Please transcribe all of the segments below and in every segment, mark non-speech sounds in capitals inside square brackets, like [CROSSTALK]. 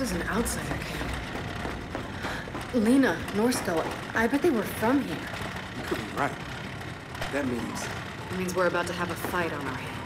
This is an outsider camp. Lena, Norsko, I bet they were from here. You could be right. That means It means we're about to have a fight on our hands.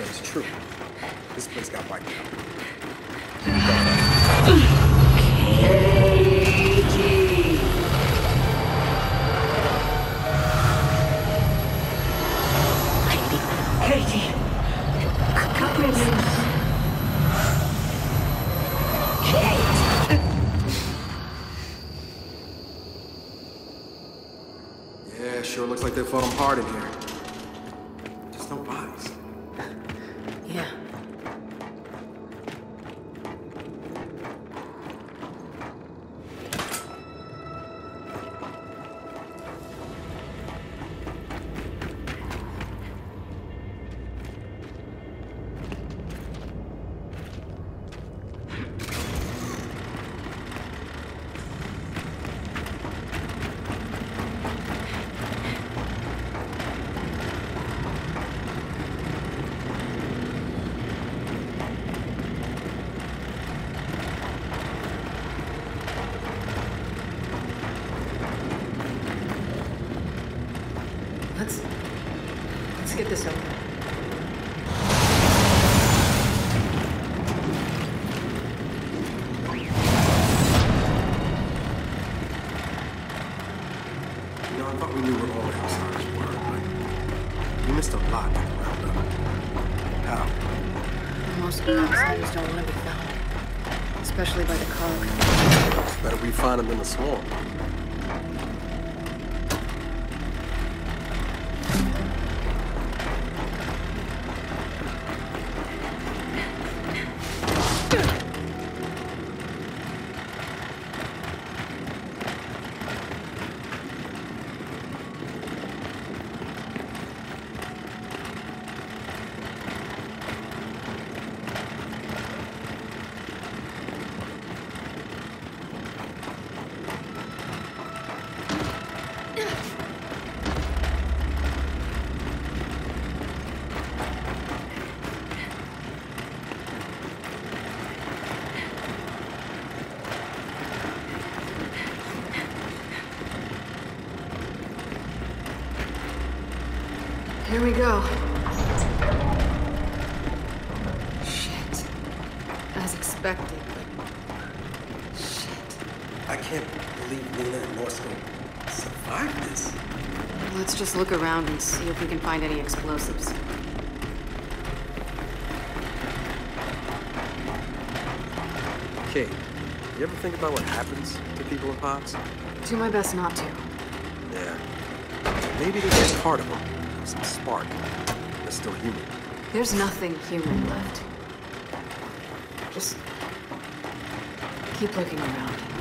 100% true. Here we go. Shit. As expected, but shit. I can't believe Lena and Norsko survived this. Let's just look around and see if we can find any explosives. Kait, you ever think about what happens to people in pods? Do my best not to. Yeah. Maybe there's a part of them, some spark, that's still human. There's nothing human left. Just keep looking around.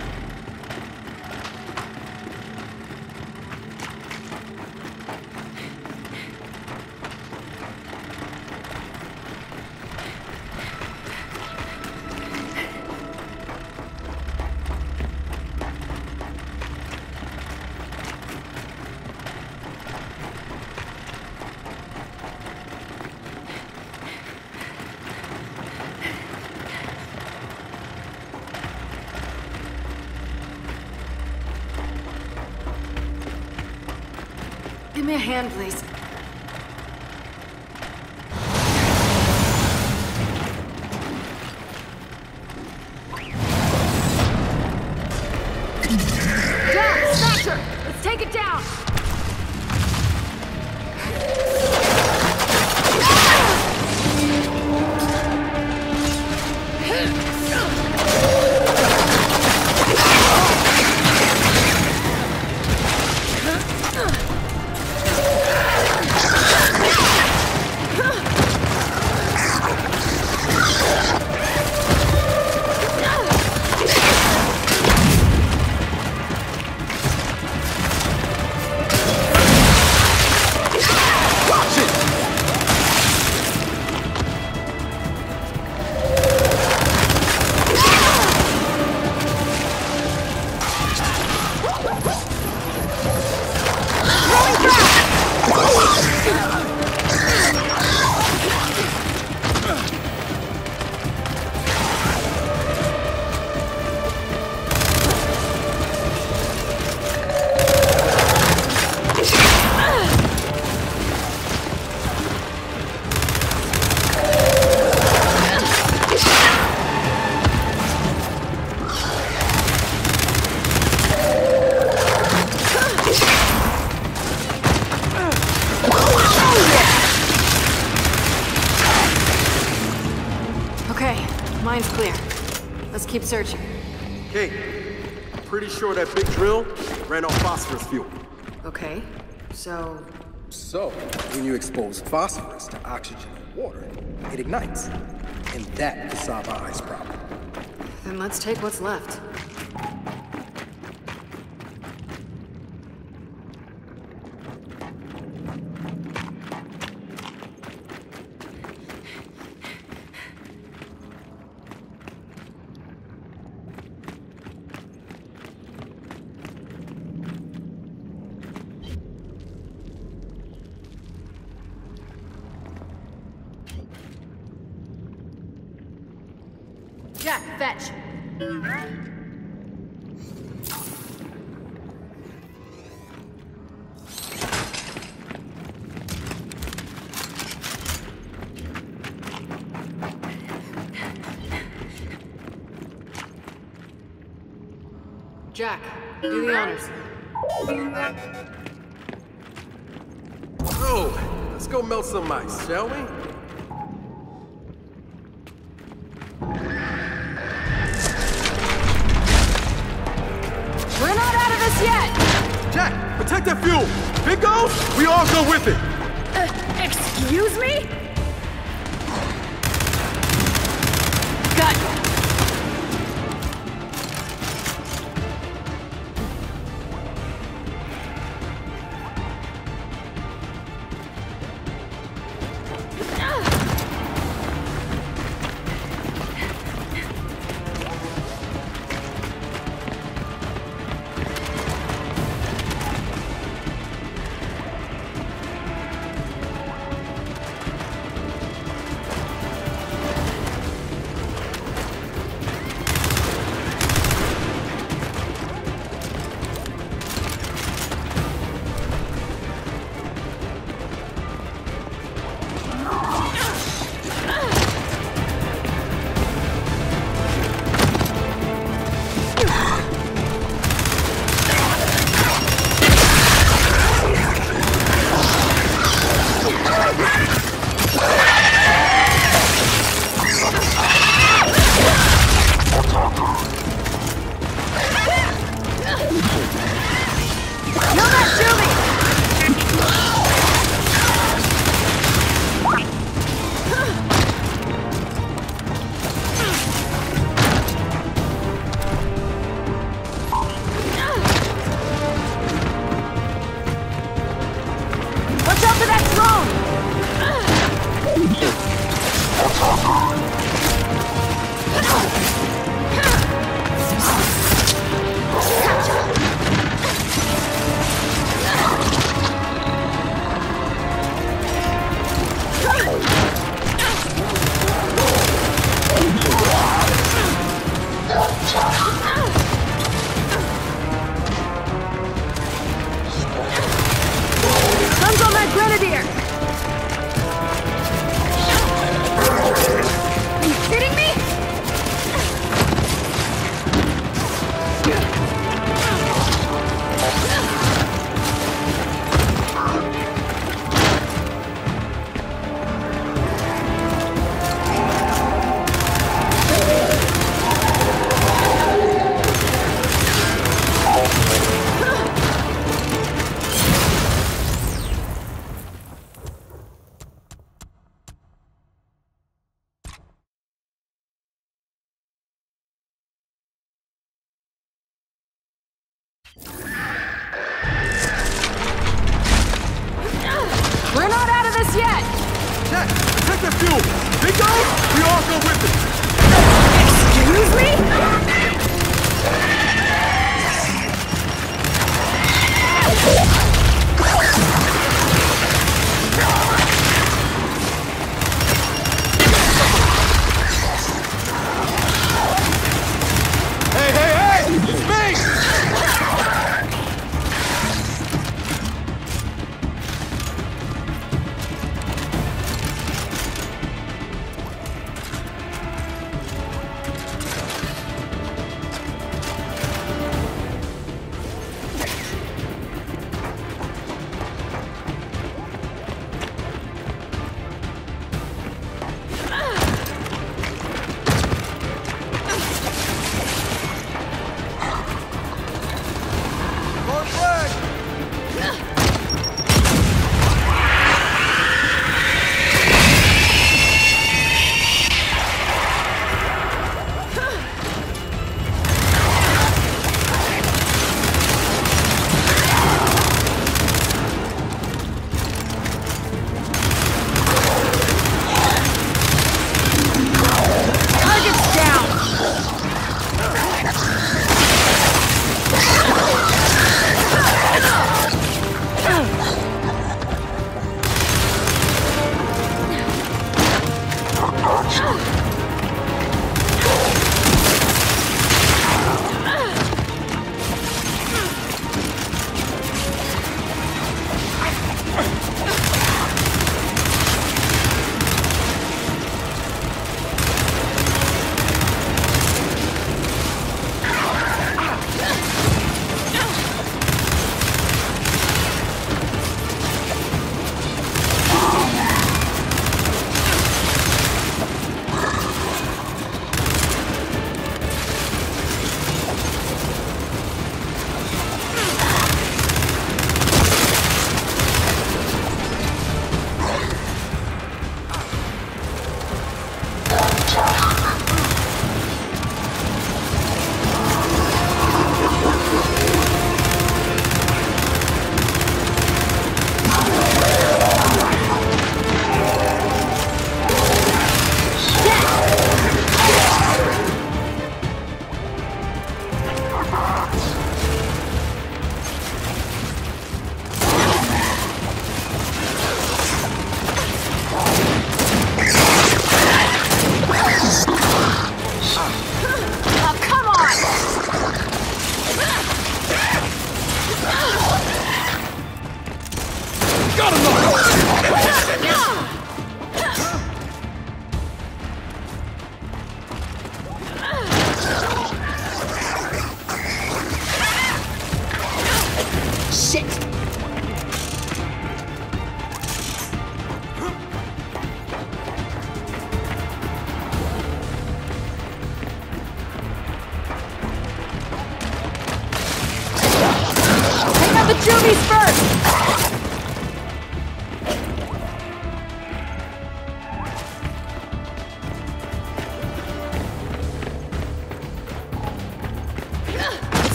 that big drill, ran off phosphorus fuel. Okay, so... So, when you expose phosphorus to oxygen and water, it ignites. And that could solve our ice problem. Then let's take what's left.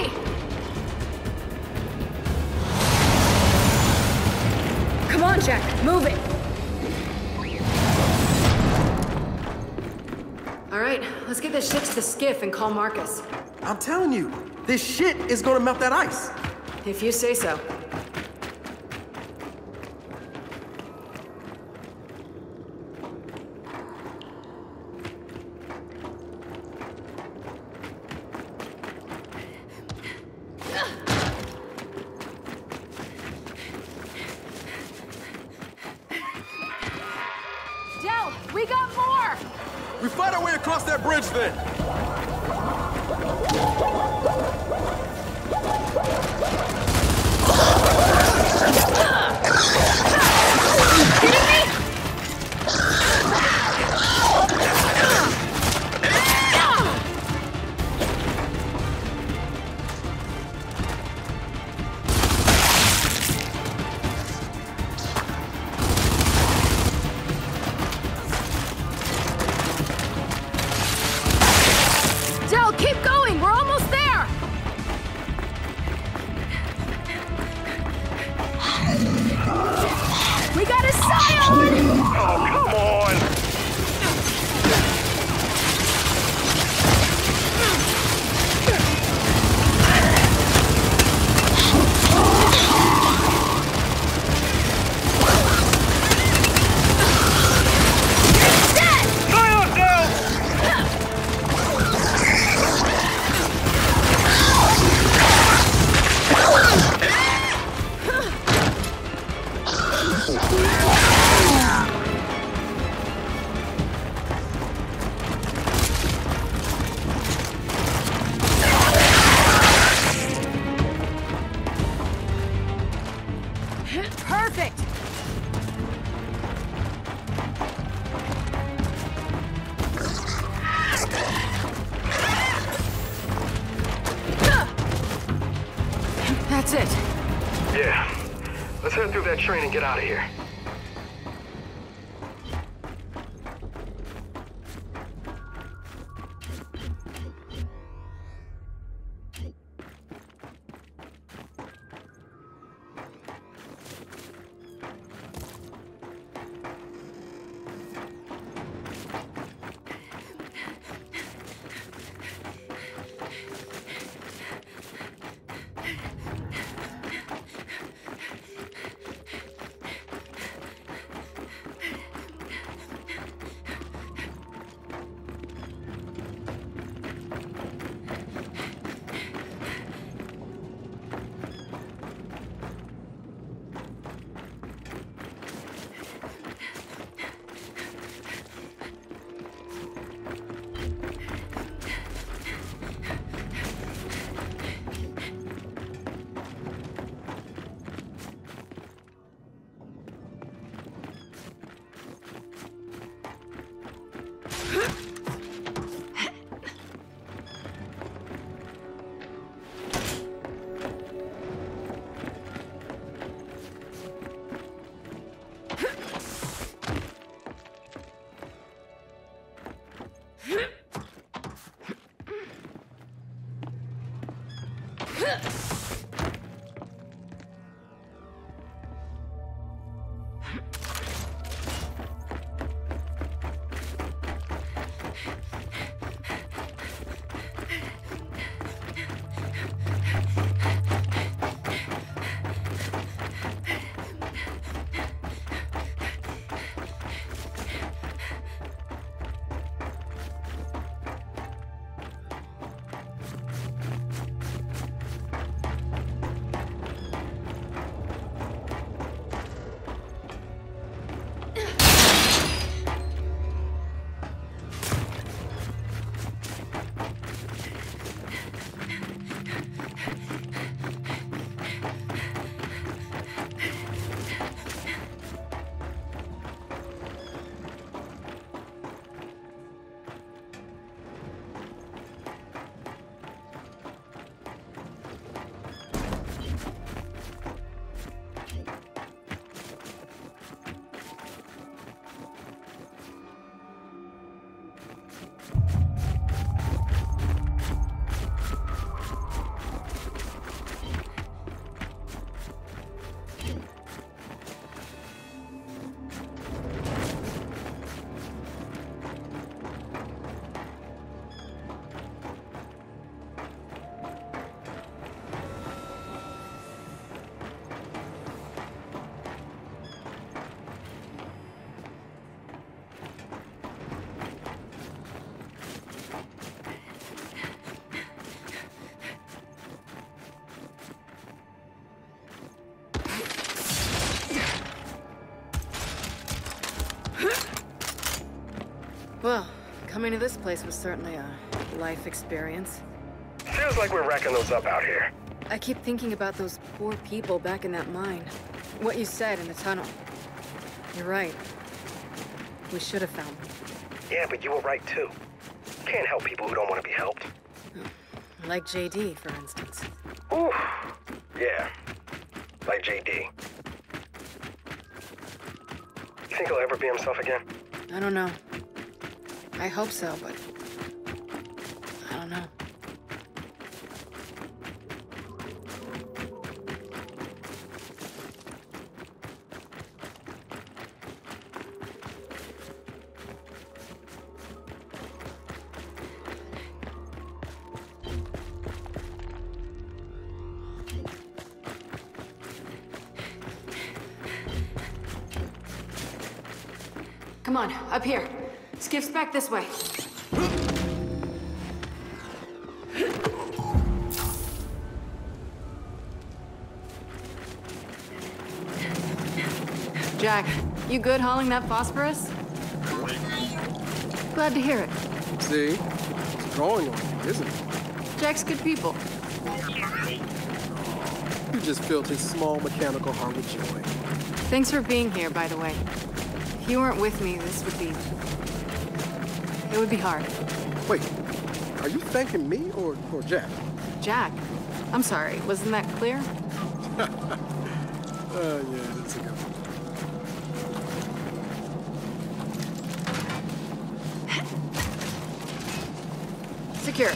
Me! Come on, Jack, move it! All right, let's get this shit to the skiff and call Marcus. I'm telling you, this shit is gonna melt that ice. If you say so. Train and get out of here. Coming to this place was certainly a life experience. Feels like we're racking those up out here. I keep thinking about those poor people back in that mine. What you said in the tunnel. You're right. We should have found them. Yeah, but you were right too. Can't help people who don't want to be helped. Like JD, for instance. Ooh. Yeah. Like JD. You think he'll ever be himself again? I don't know. I hope so, but... I don't know. Come on, up here. Skiff's back this way. Jack, you good hauling that phosphorus? Glad to hear it. See? It's growing on you, isn't it? Jack's good people. You just filled his small mechanical heart with joy. Thanks for being here, by the way. If you weren't with me, this would be... It would be hard. Wait, are you thanking me or, or Jack? Jack, I'm sorry, wasn't that clear? Uh, [LAUGHS] yeah, that's a good one. Secure.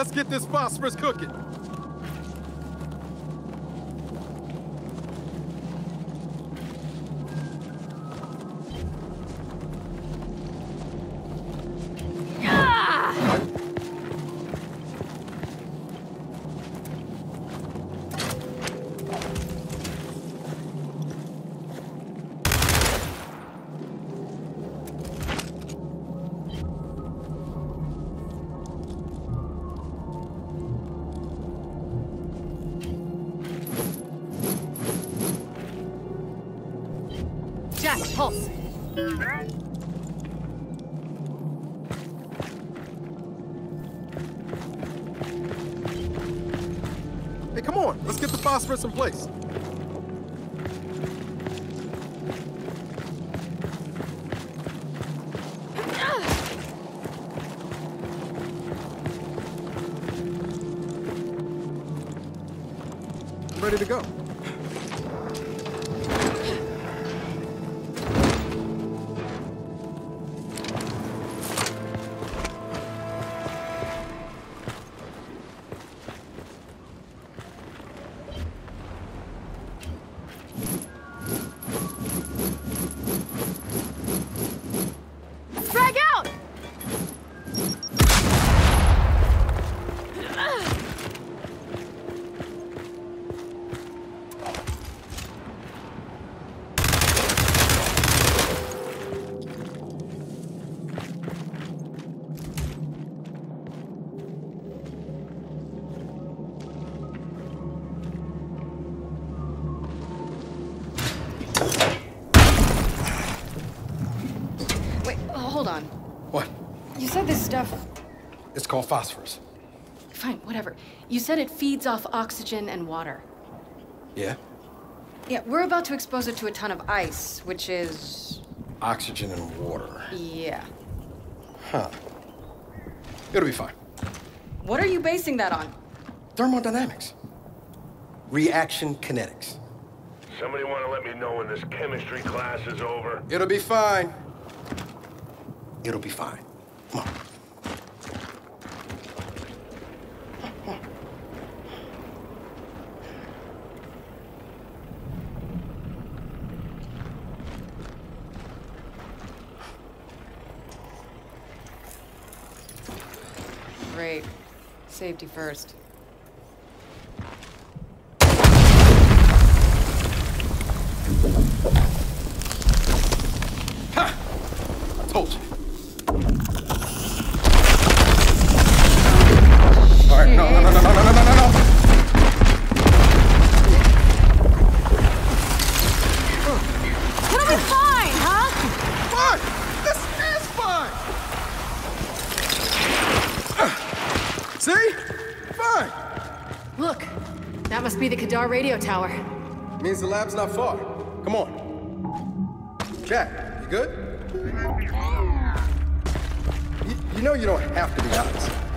Let's get this phosphorus cooking. In place. Phosphorus. Fine, whatever. You said it feeds off oxygen and water. Yeah? Yeah, we're about to expose it to a ton of ice, which is. Oxygen and water. Yeah. Huh. It'll be fine. What are you basing that on? Thermodynamics. Reaction kinetics. Somebody want to let me know when this chemistry class is over? It'll be fine. It'll be fine. Come on. Safety first. I told you. See? Fine. Look, that must be the Kadar radio tower. Means the lab's not far. Come on. Jack, you good? You, you know you don't have to be honest.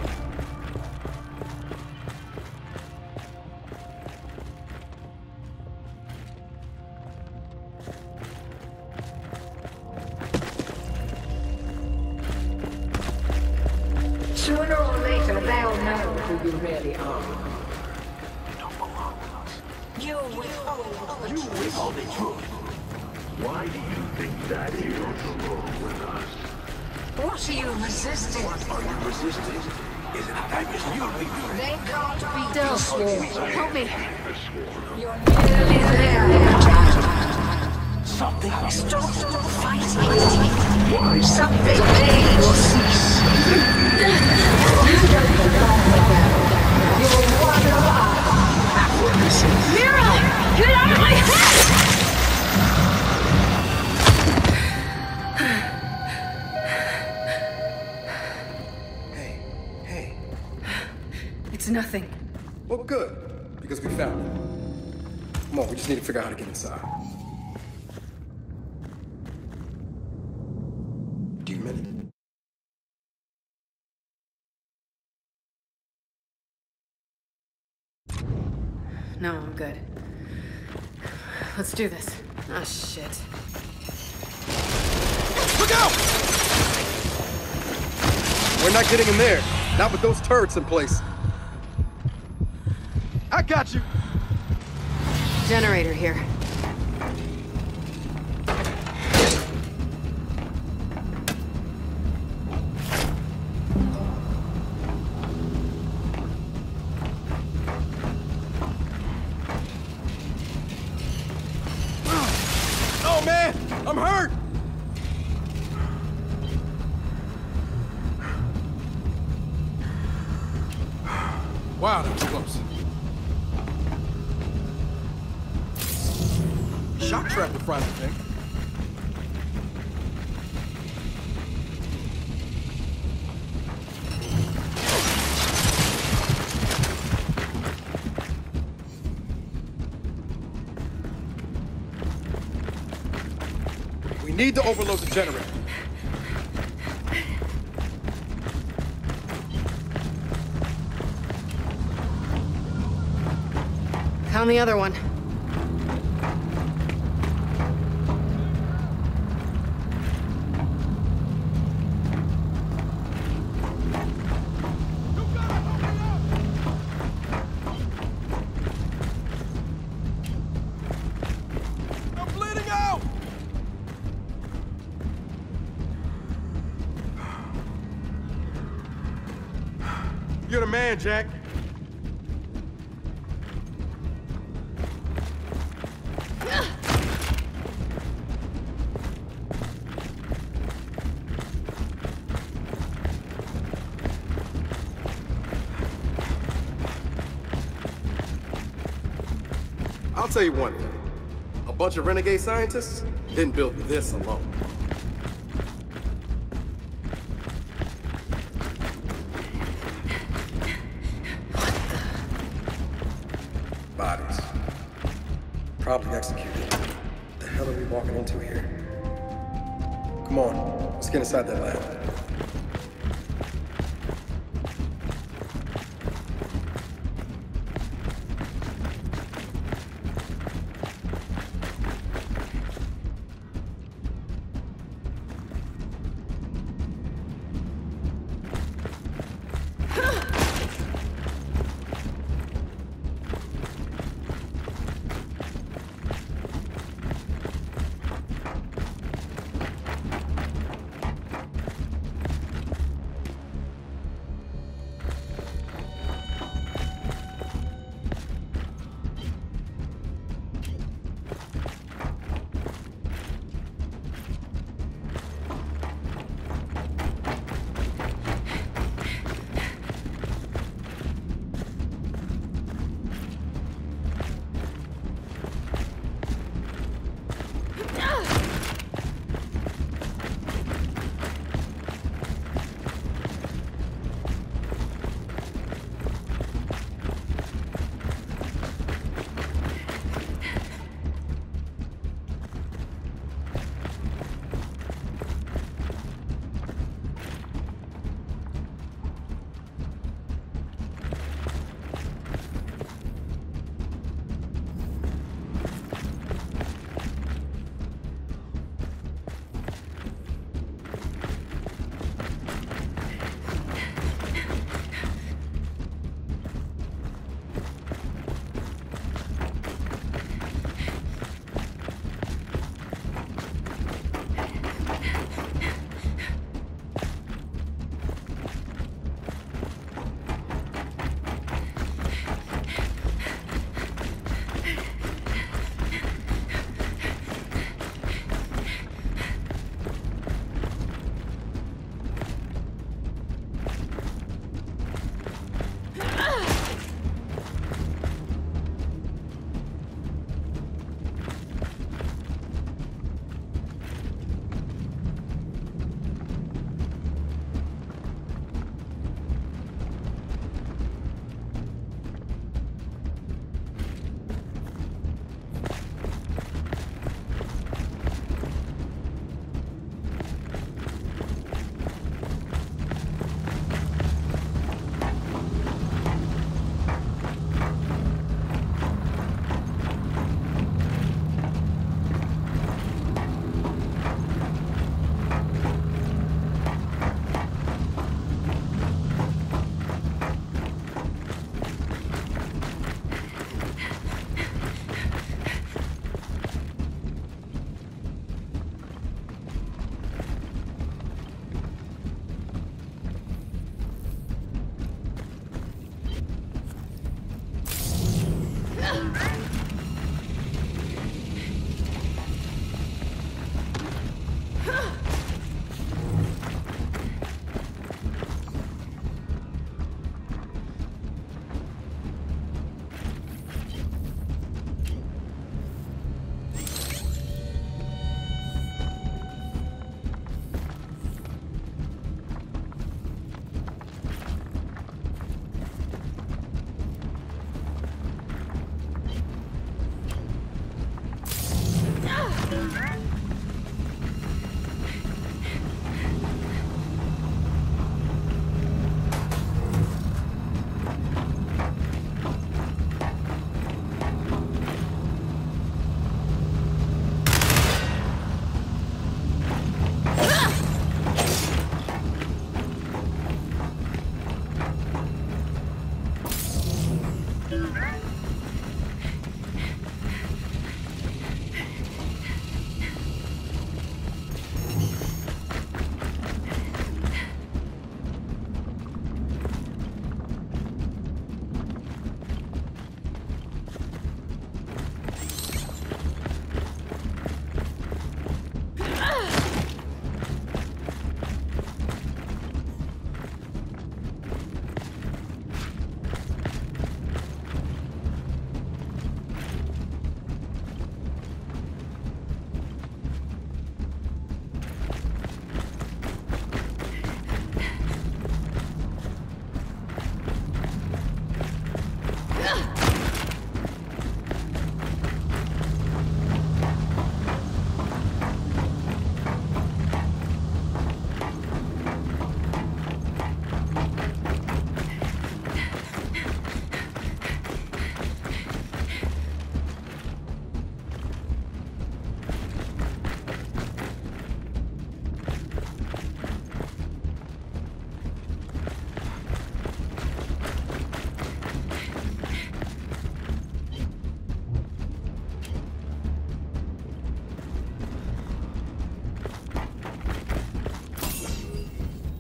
I'm good. Let's do this. Ah, shit. Look out! We're not getting in there. Not with those turrets in place. I got you. Generator here. Need to overload the generator. Found the other one. You're the man, Jack. I'll tell you one thing. A bunch of renegade scientists didn't build this alone. On,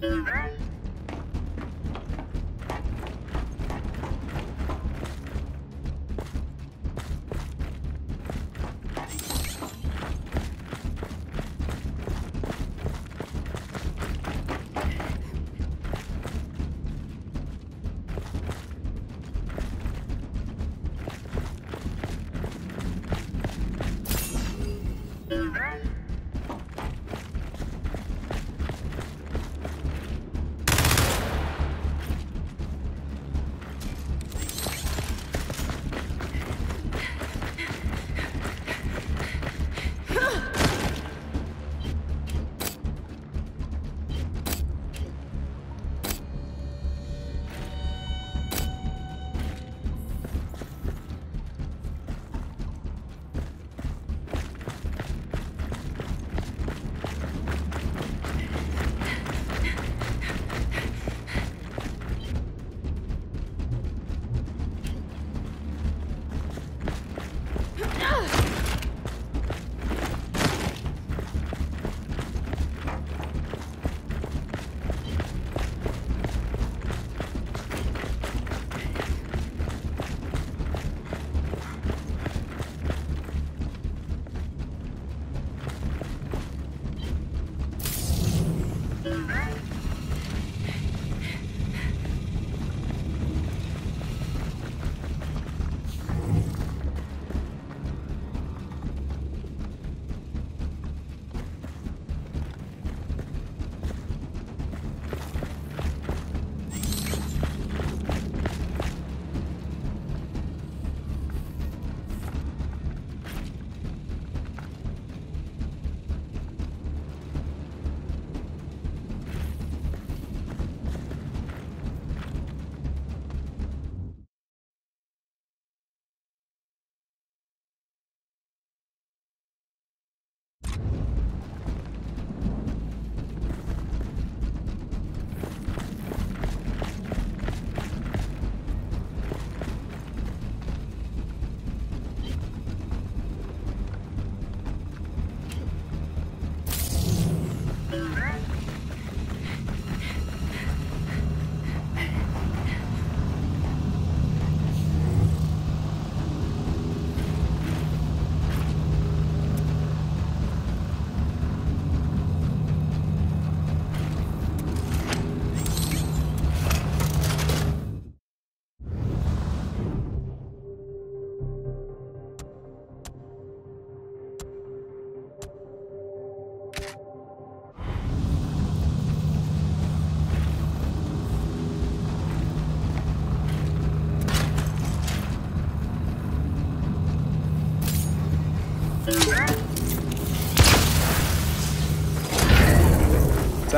Beaver.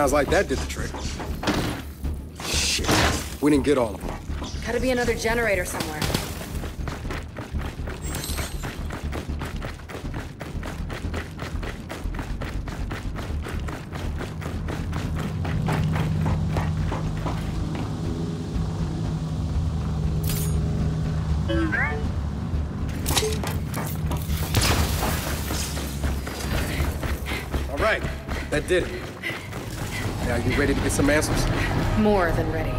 Sounds like that did the trick. Shit. We didn't get all of them. Gotta be another generator somewhere. All right. That did it. Ready to get some answers? More than ready.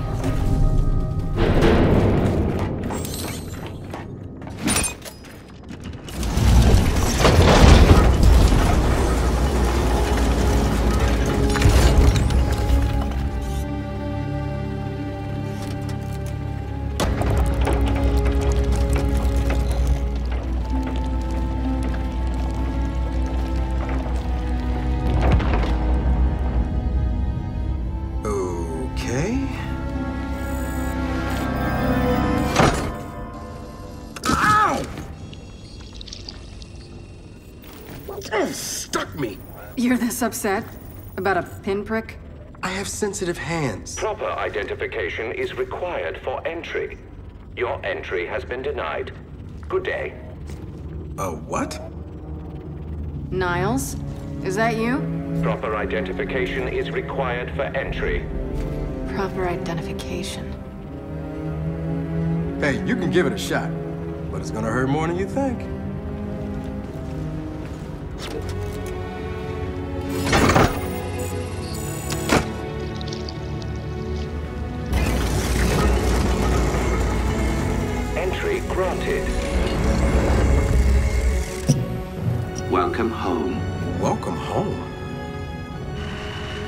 This upset? About a pinprick? I have sensitive hands. Proper identification is required for entry. Your entry has been denied. Good day. A what? Niles? Is that you? Proper identification is required for entry. Proper identification. Hey, you can give it a shot, but it's gonna hurt more than you think.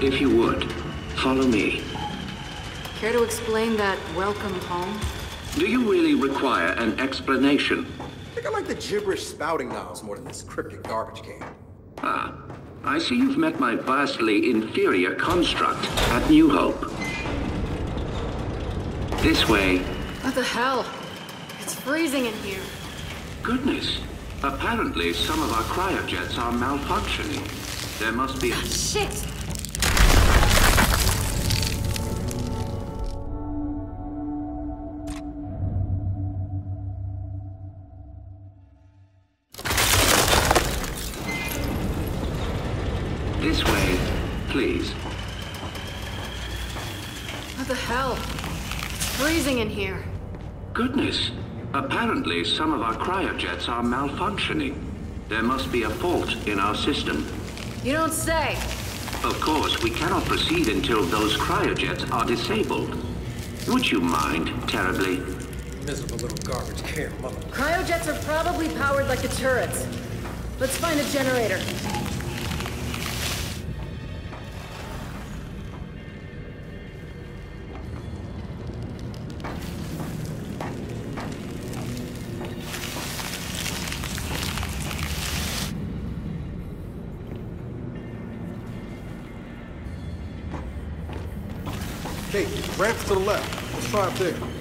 If you would, follow me. Care to explain that welcome home? Do you really require an explanation? I think I like the gibberish spouting Niles more than this cryptic garbage can. Ah, I see you've met my vastly inferior construct at New Hope. This way. What the hell? It's freezing in here. Goodness. Apparently, some of our cryojets are malfunctioning. There must be a... Shit! Freezing in here. Goodness. Apparently, some of our cryojets are malfunctioning. There must be a fault in our system. You don't say. Of course, we cannot proceed until those cryojets are disabled. Would you mind terribly? Miserable little garbage can, mother. Cryojets are probably powered like the turrets. Let's find a generator. To the left. Let's try up there.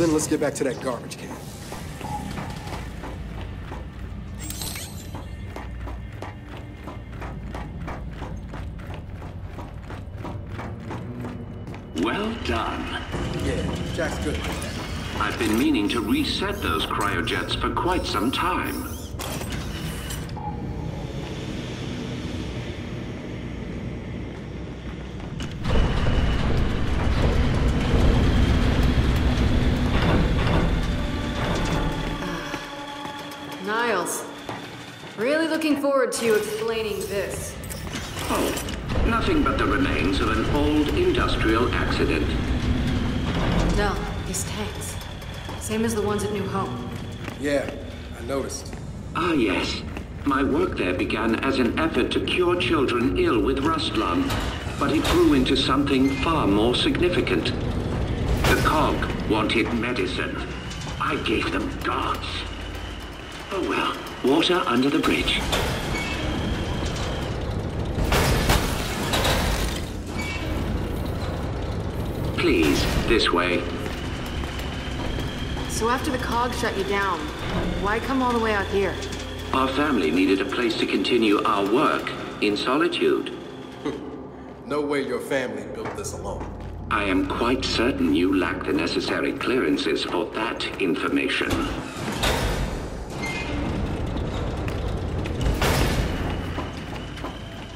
Then, let's get back to that garbage can. Well done. Yeah, Jack's good. I've been meaning to reset those cryojets for quite some time. Same as the ones at New Hope. Yeah, I noticed. Ah, yes. My work there began as an effort to cure children ill with rust lung, but it grew into something far more significant. The COG wanted medicine. I gave them gods. Oh well, water under the bridge. Please, this way. So after the COG shut you down, why come all the way out here? Our family needed a place to continue our work in solitude. [LAUGHS] No way your family built this alone. I am quite certain you lack the necessary clearances for that information.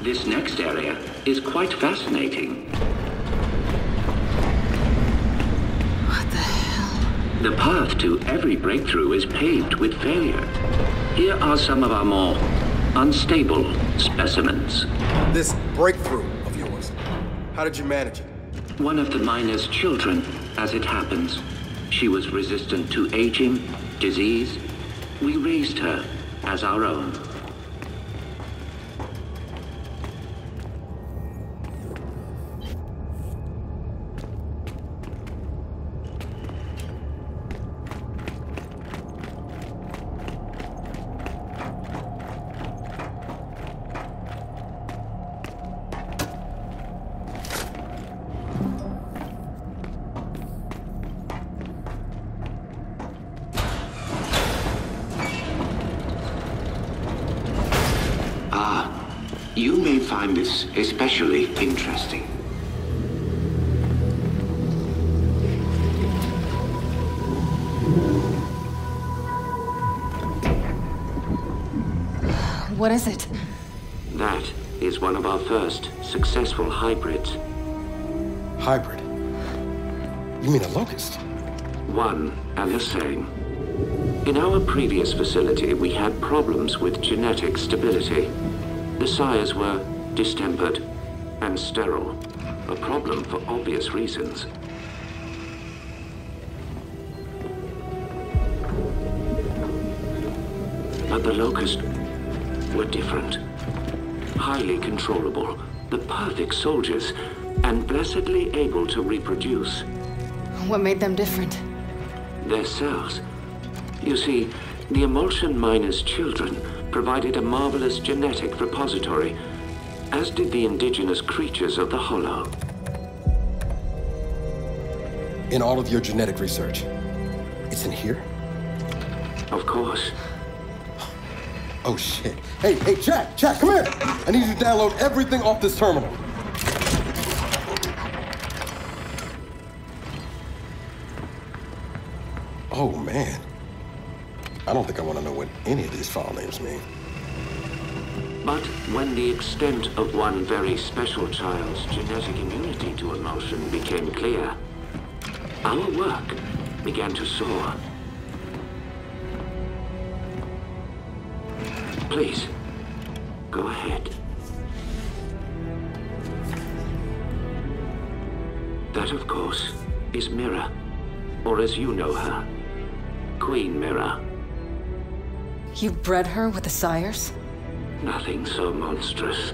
This next area is quite fascinating. What the hell? The path to every breakthrough is paved with failure. Here are some of our more unstable specimens. This breakthrough of yours, how did you manage it? One of the miner's children, as it happens. She was resistant to aging, disease. We raised her as our own. In our previous facility, we had problems with genetic stability. The sires were distempered and sterile. A problem for obvious reasons. But the Locust were different. Highly controllable, the perfect soldiers, and blessedly able to reproduce. What made them different? Their cells. You see, the emulsion miner's children provided a marvelous genetic repository, as did the indigenous creatures of the Hollow. In all of your genetic research, it's in here? Of course. Oh shit. Hey, hey, Jack, Jack, come here! I need you to download everything off this terminal. Oh man. I don't think I want to know what any of these file names mean. But when the extent of one very special child's genetic immunity to emotion became clear, our work began to soar. Please, go ahead. That, of course, is Myrrah, or as you know her, Queen Myrrah. You bred her with the sires? Nothing so monstrous.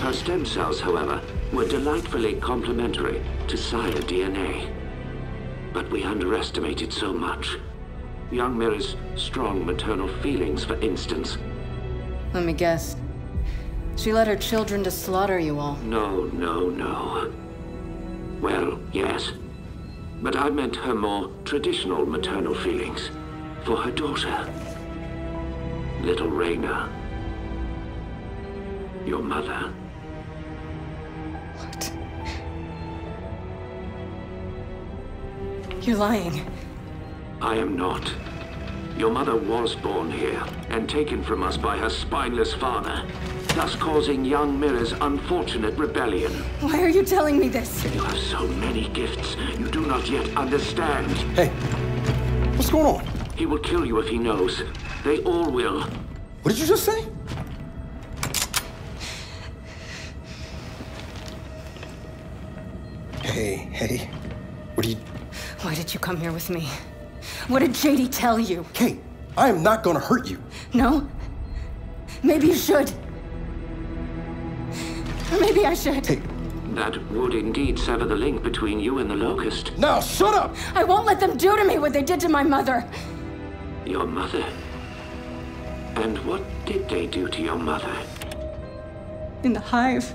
Her stem cells, however, were delightfully complementary to sire DNA. But we underestimated so much. Young Myrrah's strong maternal feelings, for instance. Let me guess. She led her children to slaughter you all. No, no, no. Well, yes. But I meant her more traditional maternal feelings. For her daughter. Little Reyna. Your mother. What? You're lying. I am not. Your mother was born here and taken from us by her spineless father, thus causing young Myrrah's unfortunate rebellion. Why are you telling me this? You have so many gifts you do not yet understand. Hey, what's going on? He will kill you if he knows. They all will. What did you just say? Hey, hey. What are you... Why did you come here with me? What did JD tell you? Kait, I am not gonna hurt you. No? Maybe you should. Or maybe I should. Hey. That would indeed sever the link between you and the Locust. Now, shut up! I won't let them do to me what they did to my mother. Your mother? And what did they do to your mother? In the hive.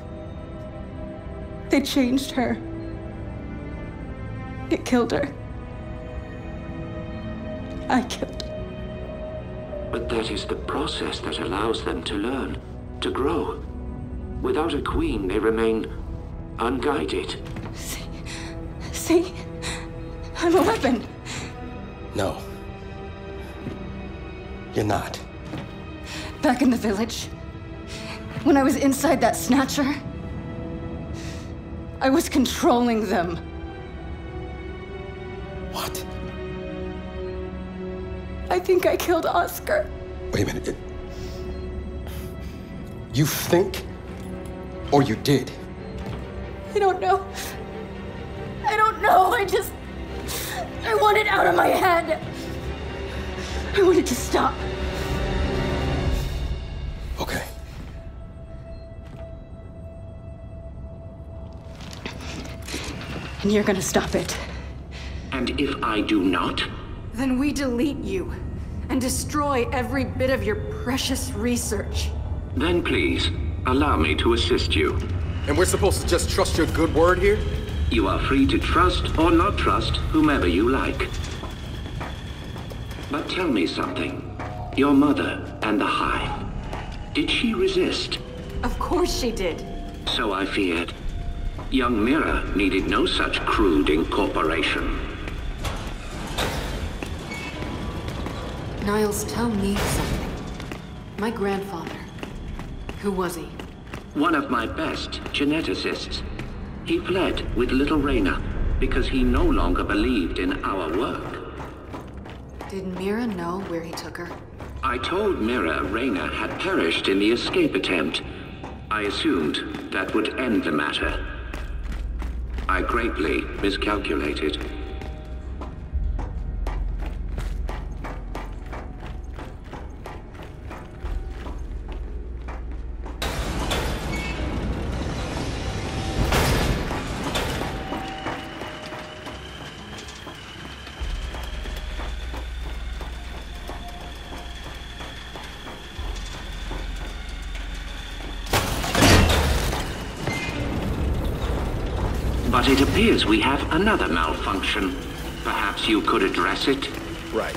They changed her. It killed her. I killed her. But that is the process that allows them to learn, to grow. Without a queen, they remain unguided. See? See? I'm a weapon. No. You're not. Back in the village, when I was inside that snatcher, I was controlling them. What? I think I killed Oscar. Wait a minute. You think? Or you did? I don't know. I don't know. I just. I want it out of my head. I want it to stop. Okay. And you're gonna stop it. And if I do not, Then we delete you and destroy every bit of your precious research. then please, allow me to assist you. And we're supposed to just trust your good word here? You are free to trust or not trust whomever you like. But tell me something. Your mother and the Hive. Did she resist? Of course she did. So I feared. Young Myrrah needed no such crude incorporation. Niles, tell me something. My grandfather. Who was he? One of my best geneticists. He fled with little Reyna because he no longer believed in our work. Did Myrrah know where he took her? I told Myrrah Reyna had perished in the escape attempt. I assumed that would end the matter. I greatly miscalculated. Malfunction. Perhaps you could address it? Right.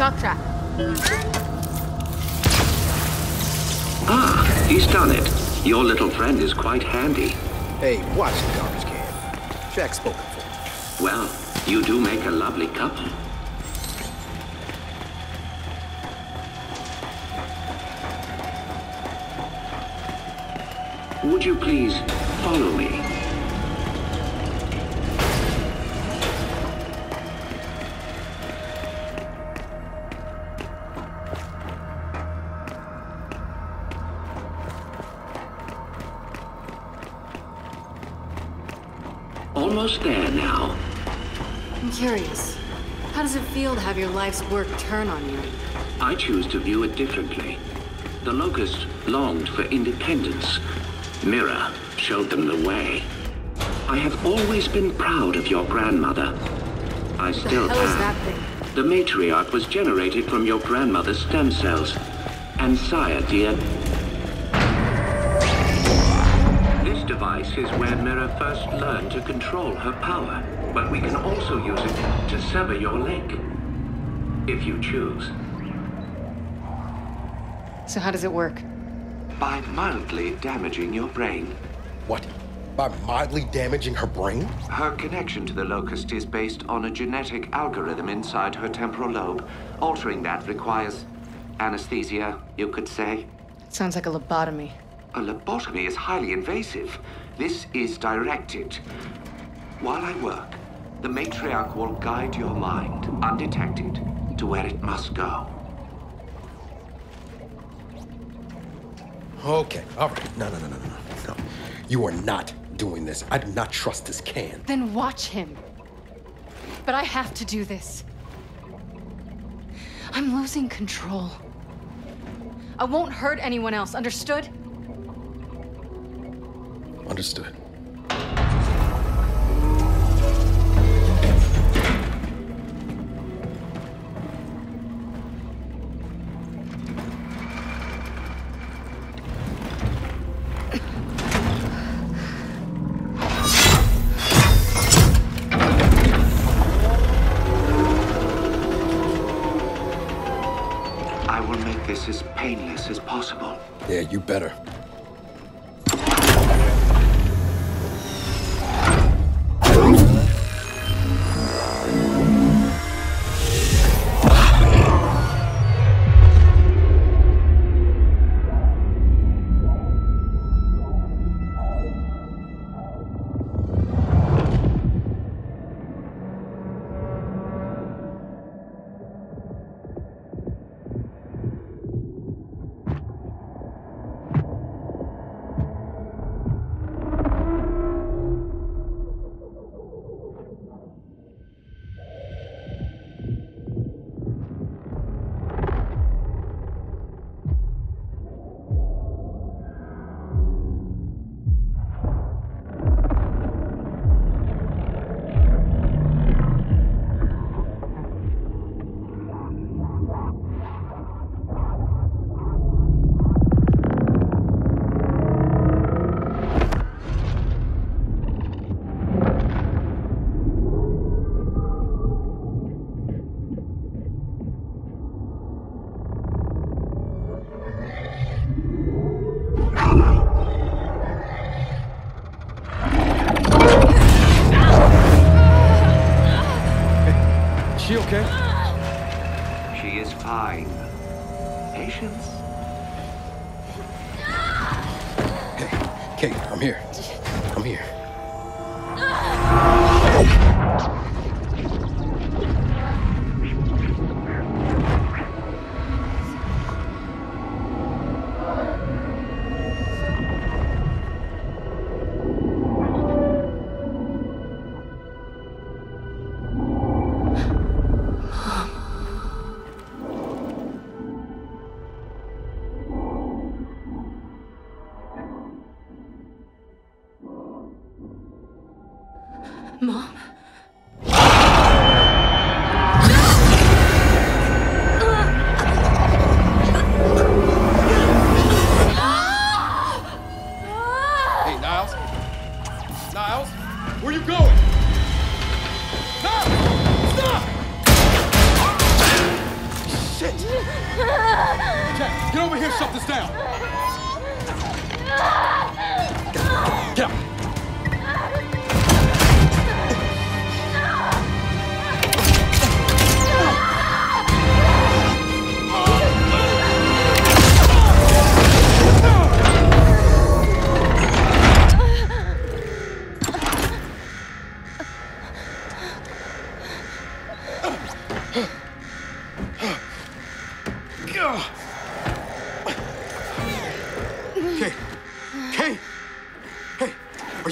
Shock trap. Ah, he's done it. Your little friend is quite handy. Hey, watch the garbage can. Jack's spoken for. Well, you do make a lovely couple. Would you please follow me? Have your life's work turn on you? I choose to view it differently. The Locust longed for independence. Myrrah showed them the way. I have always been proud of your grandmother. I still the hell is that thing? The matriarch was generated from your grandmother's stem cells. And sire, dear. This device is where Myrrah first learned to control her power. But we can also use it to sever your leg. If you choose. So how does it work? By mildly damaging your brain. What? By mildly damaging her brain? Her connection to the locust is based on a genetic algorithm inside her temporal lobe. Altering that requires anesthesia, you could say. It Sounds like a lobotomy. A lobotomy is highly invasive. This is directed. While I work, the matriarch will guide your mind, undetected, to where it must go. Okay, all right. No, no, no, no, no, no. You are not doing this. I do not trust this can. Then watch him. But I have to do this. I'm losing control. I won't hurt anyone else, understood? Understood.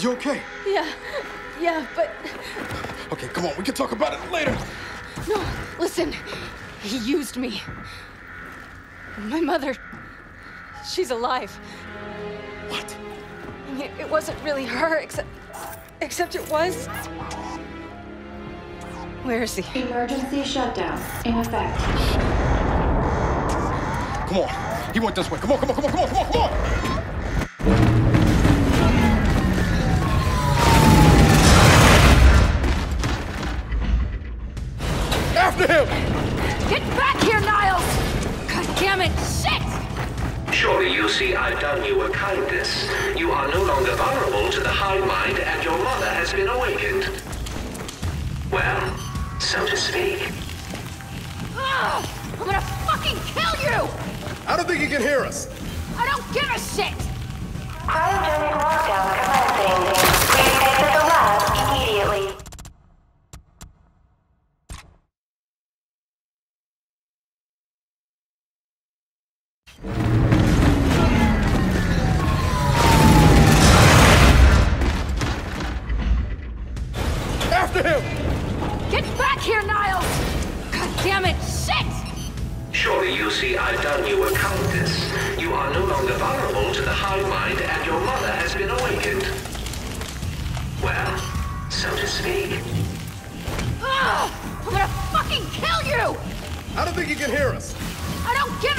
you okay? Yeah, yeah, but... Okay, come on, we can talk about it later. No, listen, he used me. My mother, she's alive. What? It wasn't really her, except, except it was. Where is he? Emergency shutdown, in effect. Come on, he went this way. Come on, come on, come on, come on, come on, come on!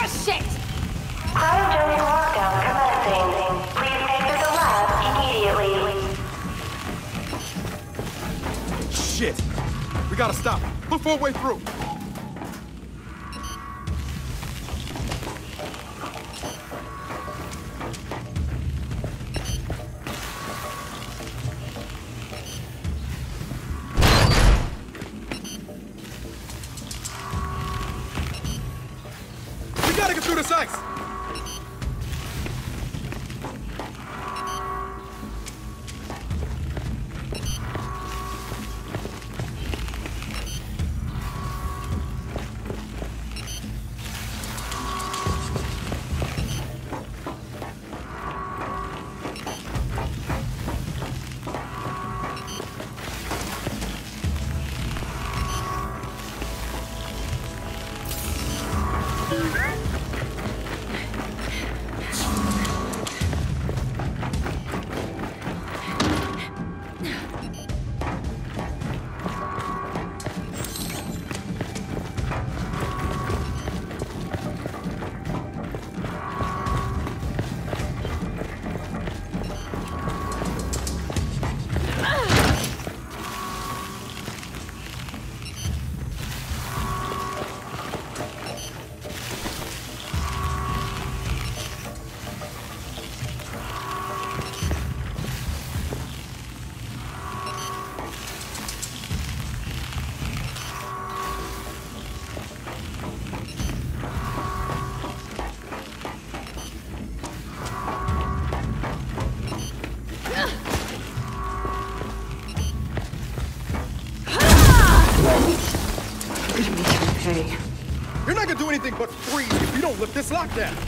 shit! Cryogenic lockdown commencing. Please exit the lab immediately. Shit! We gotta stop. Look for a way through. lockdown.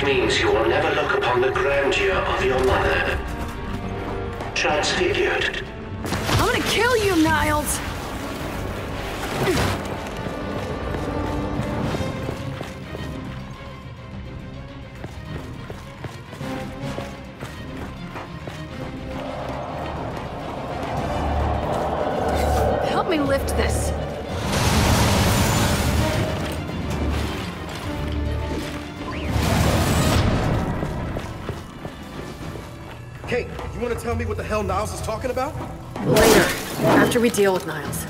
which means you will never look upon the grandeur of your mother. Transfigured, hell Niles is talking about? Later, after we deal with Niles.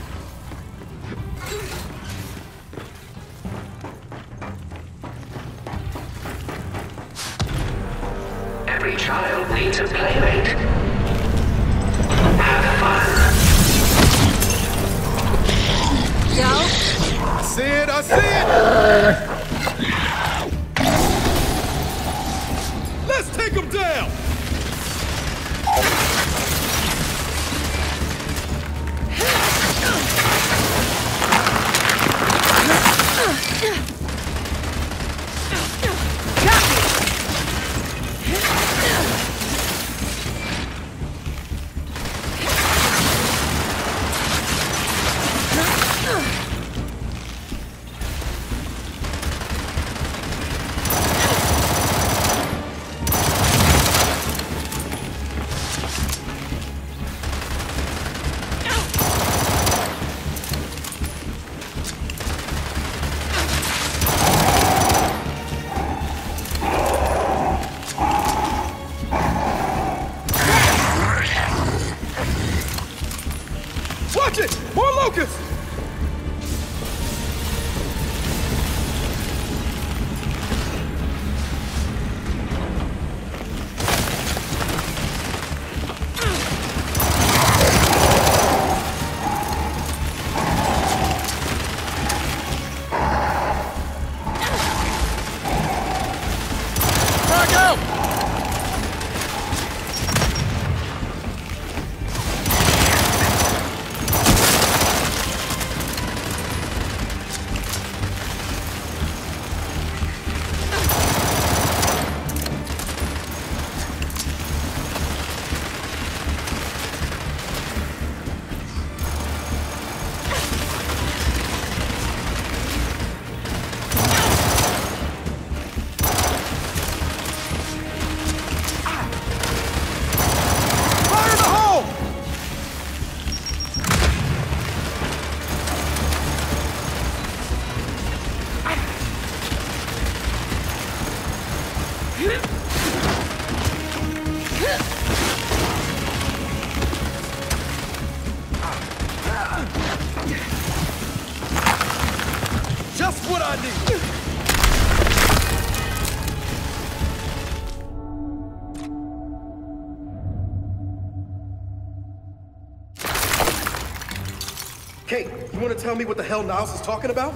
tell me what the hell Niles is talking about?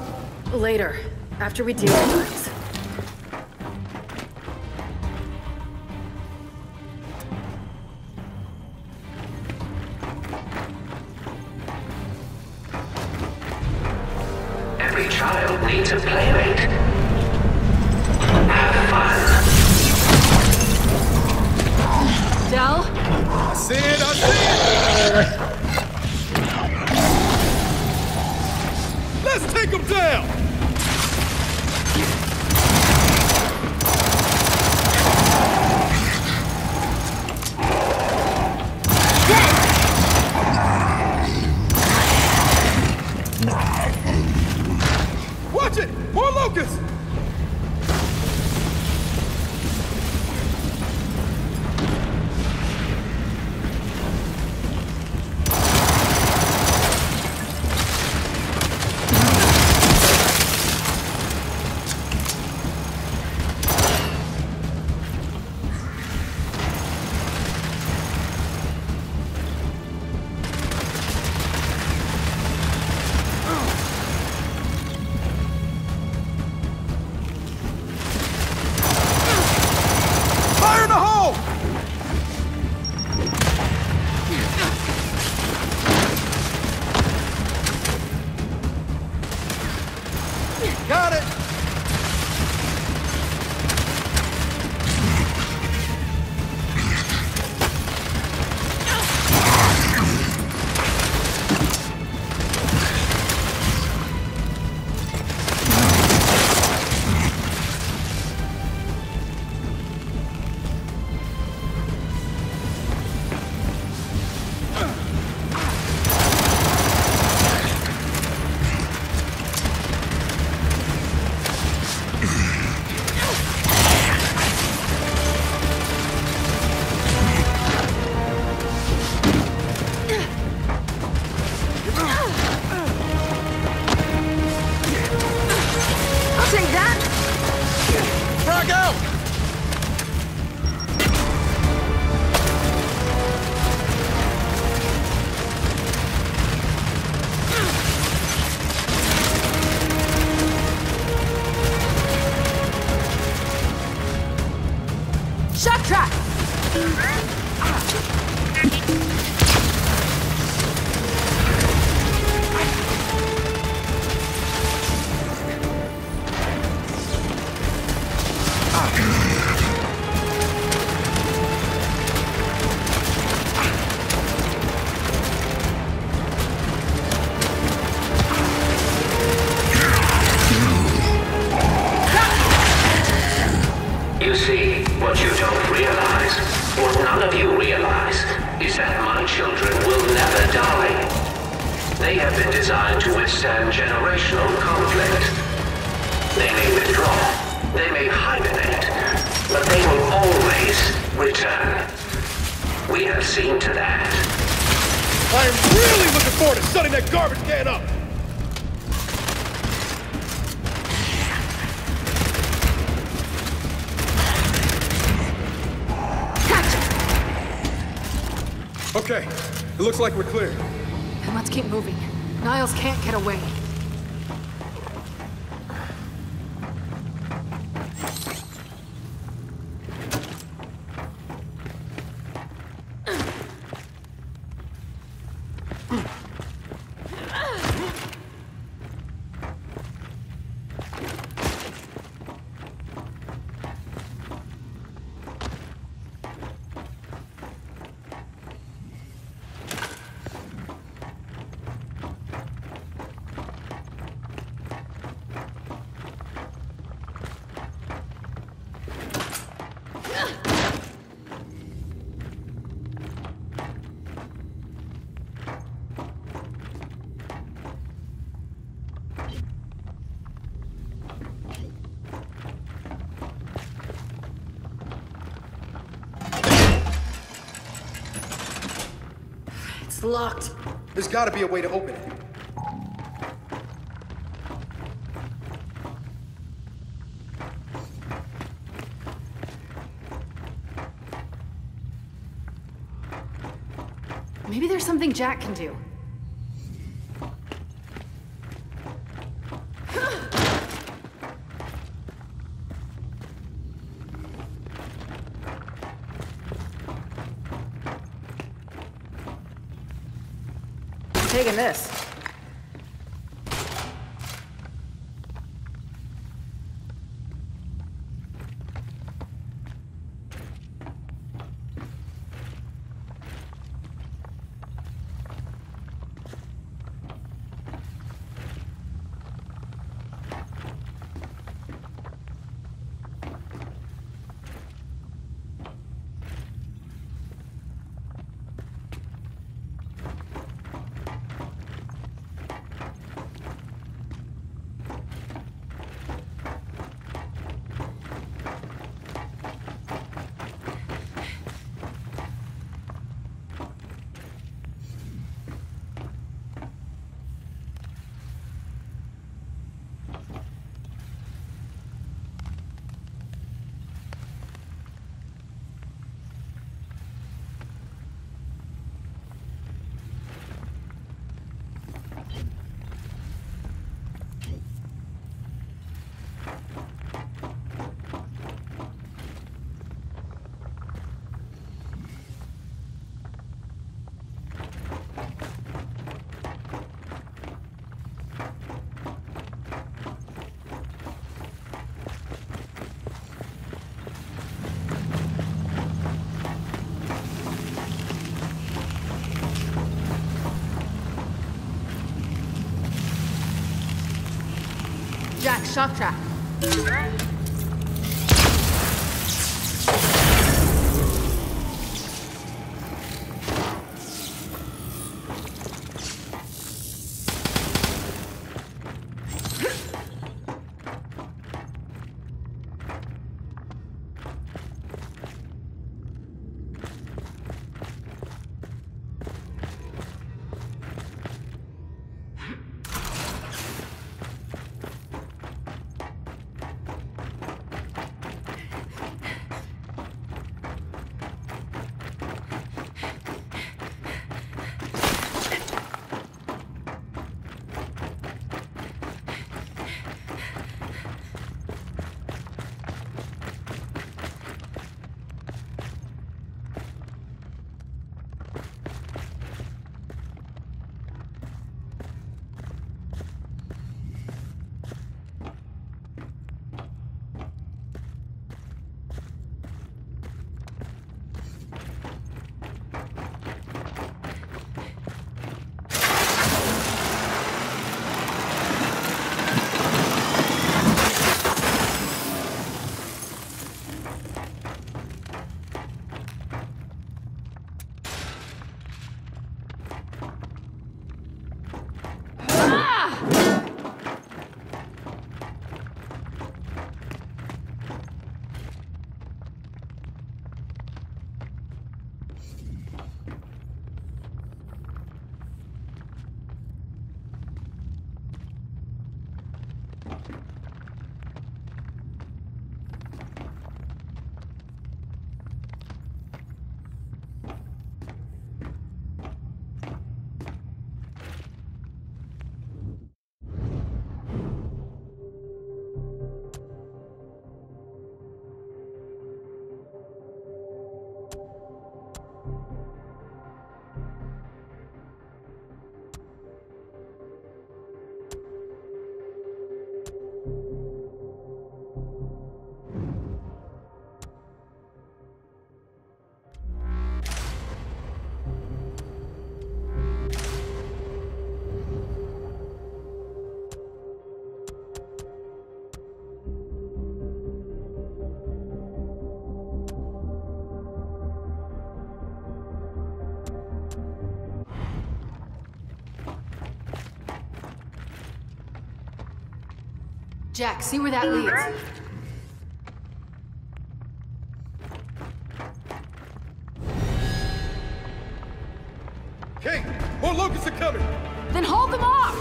Later, after we deal with locked. There's gotta be a way to open it. Maybe there's something Jack can do. taking this. shock track. Jack, see where that leads. Kait, more locusts are coming! Then hold them off!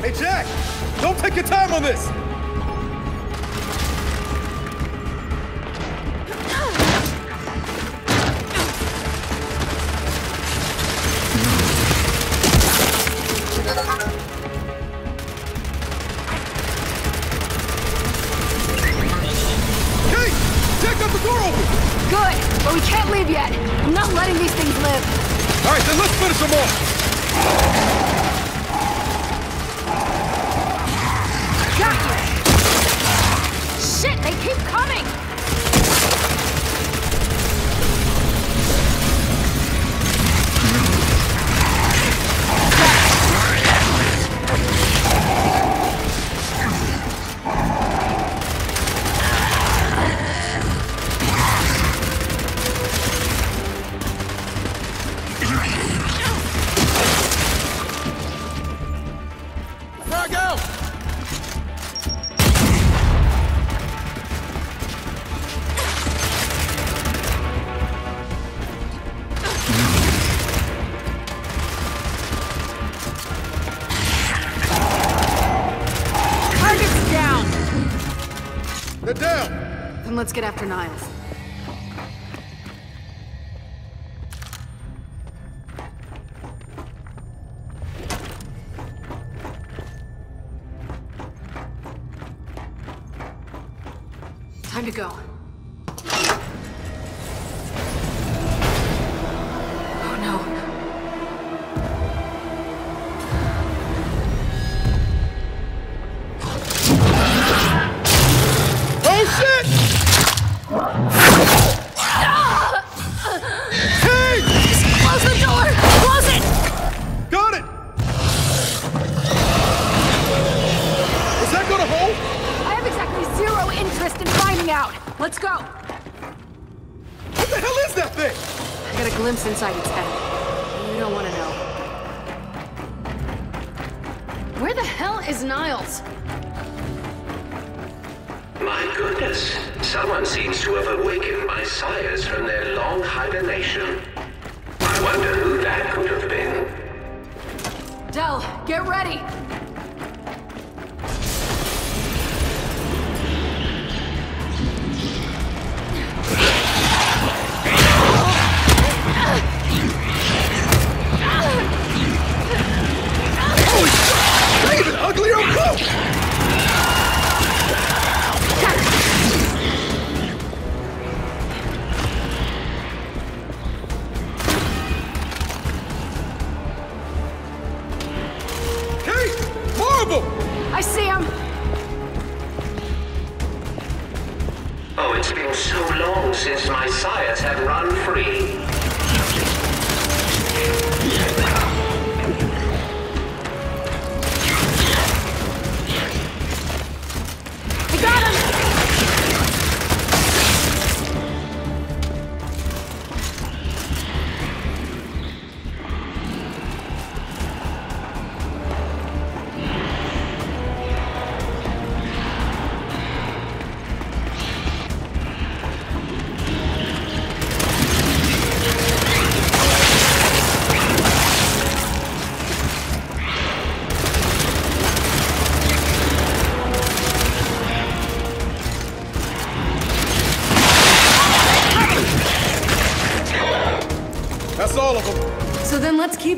Hey, Jack! Don't take your time on this! Let's go. What the hell is that thing? I got a glimpse inside its head. You don't want to know. Where the hell is Niles? My goodness. Someone seems to have awakened my sires from their long hibernation. I wonder who that could have been. Del, get ready.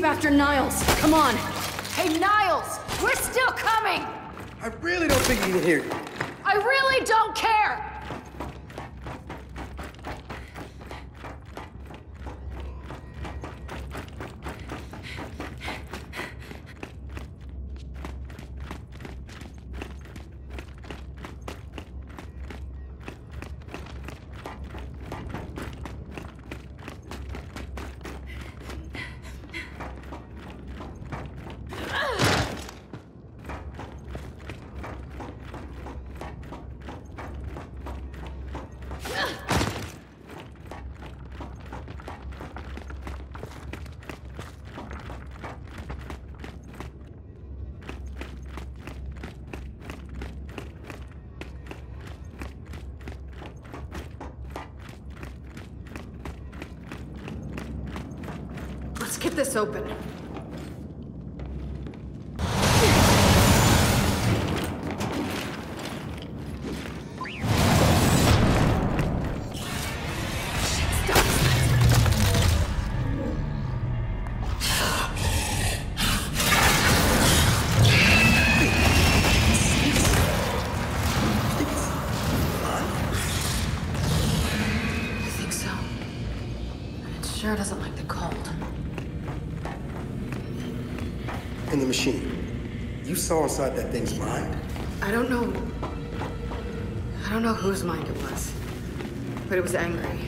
After Niles. Come on. this open. inside that thing's mind? I don't know. I don't know whose mind it was, but it was angry.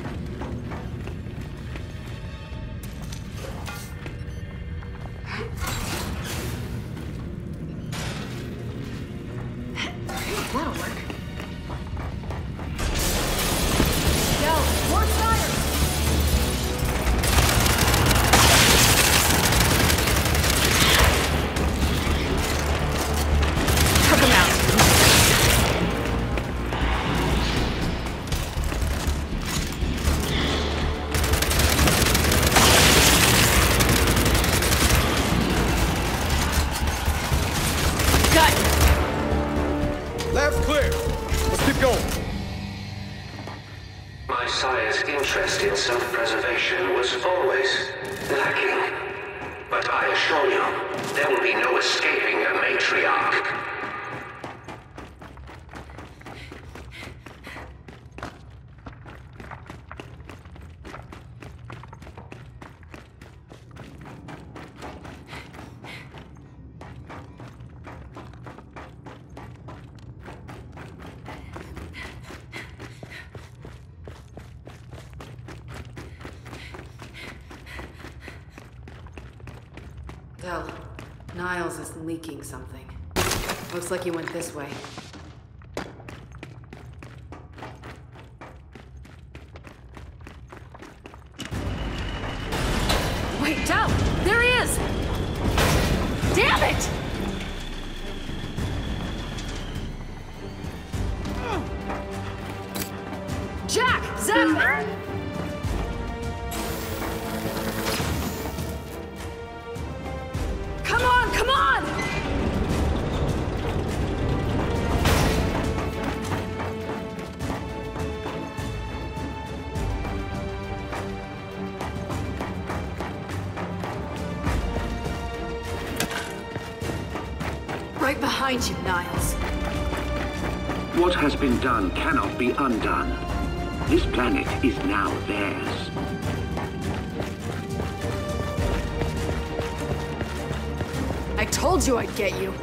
leaking something. Looks like he went this way. has been done cannot be undone. This planet is now theirs. I told you I'd get you.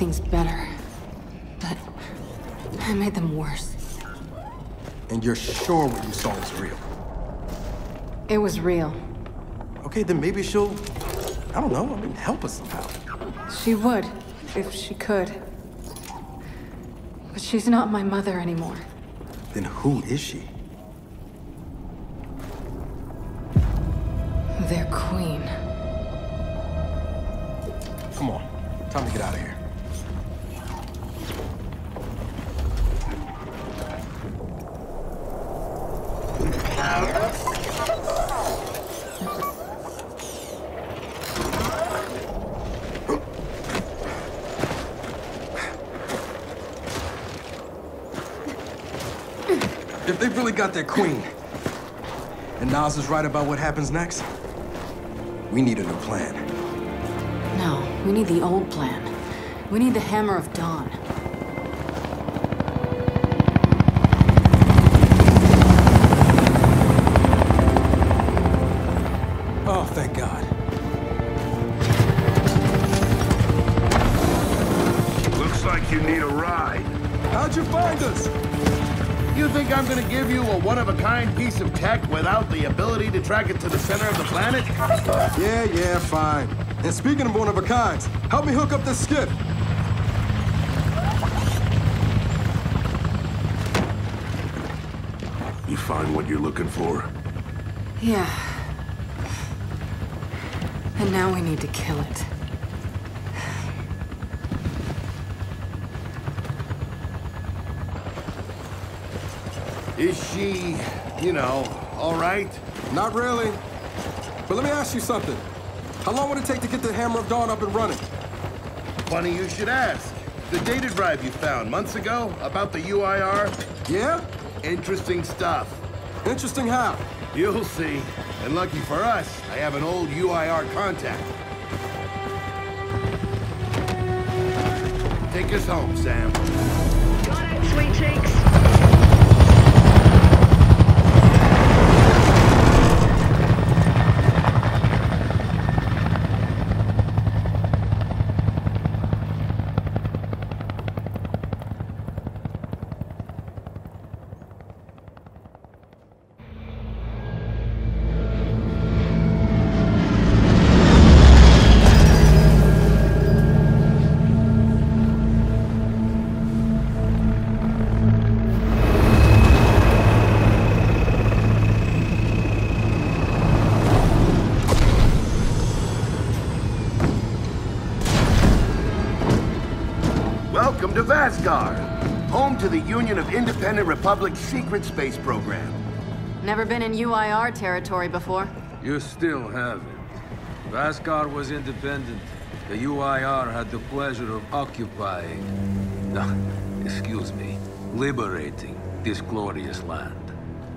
Things better. But I made them worse. And you're sure what you saw was real? It was real. Okay, then maybe she'll, I don't know, I mean, help us somehow. She would, if she could. But she's not my mother anymore. Then who is she? Their queen. Come on, time to get out of here. Nas is right about what happens next, we need a new plan. No, we need the old plan. We need the Hammer of Dawn. Give you a one-of-a-kind piece of tech without the ability to track it to the center of the planet? Yeah, yeah, fine. And speaking of one of a kinds, help me hook up this skiff. You find what you're looking for? Yeah. And now we need to kill it. Is she, you know, all right? Not really. But let me ask you something. How long would it take to get the Hammer of Dawn up and running? Funny you should ask. The data drive you found months ago about the UIR? Yeah? Interesting stuff. Interesting how? You'll see. And lucky for us, I have an old UIR contact. Take us home, Sam. Got it, sweet cheeks. Welcome to Vasgar, home to the Union of Independent Republics secret space program. Never been in UIR territory before. You still haven't. Vasgar was independent. The UIR had the pleasure of occupying... [LAUGHS] No, excuse me, liberating this glorious land.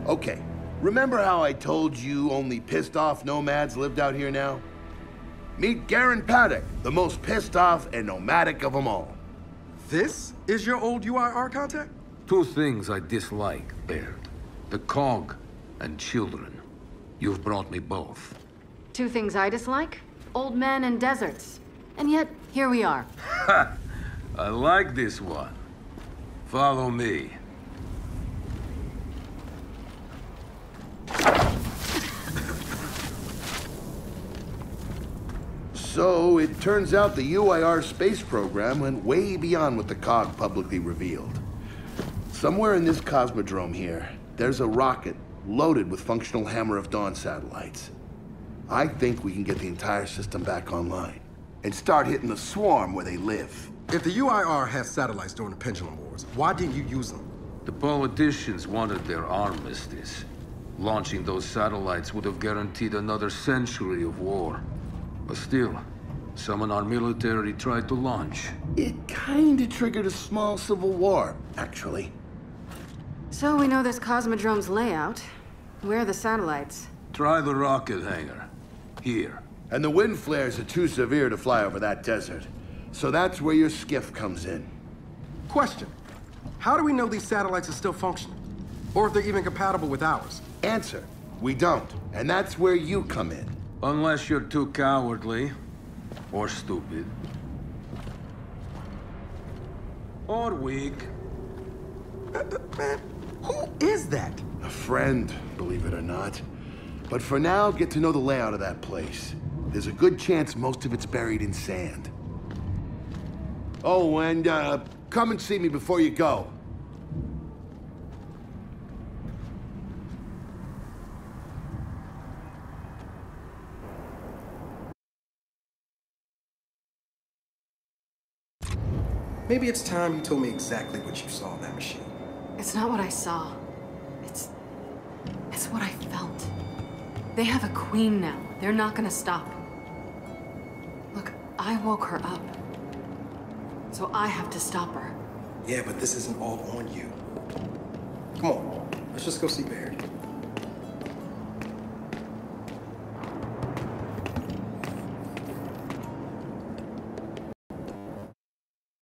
Okay, remember how I told you only pissed off nomads lived out here now? Meet Garron Paddock, the most pissed off and nomadic of them all. This is your old UIR contact? Two things I dislike, Baird. The cog and children. You've brought me both. Two things I dislike old men and deserts. And yet, here we are. [LAUGHS] I like this one. Follow me. So, it turns out the UIR space program went way beyond what the COG publicly revealed. Somewhere in this cosmodrome here, there's a rocket loaded with functional Hammer of Dawn satellites. I think we can get the entire system back online and start hitting the swarm where they live. If the UIR has satellites during the Pendulum Wars, why didn't you use them? The politicians wanted their armistice. Launching those satellites would have guaranteed another century of war. But still, some in our military tried to launch. It kinda triggered a small civil war, actually. So we know this Cosmodrome's layout. Where are the satellites? Try the rocket hangar. Here. And the wind flares are too severe to fly over that desert. So that's where your skiff comes in. Question. How do we know these satellites are still functioning? Or if they're even compatible with ours? Answer. We don't. And that's where you come in. Unless you're too cowardly. Or stupid. Or weak. Man, who is that? A friend, believe it or not. But for now, get to know the layout of that place. There's a good chance most of it's buried in sand. Oh, and uh, come and see me before you go. Maybe it's time you told me exactly what you saw in that machine. It's not what I saw. It's. It's what I felt. They have a queen now. They're not gonna stop. Look, I woke her up. So I have to stop her. Yeah, but this isn't all on you. Come on, let's just go see Baird.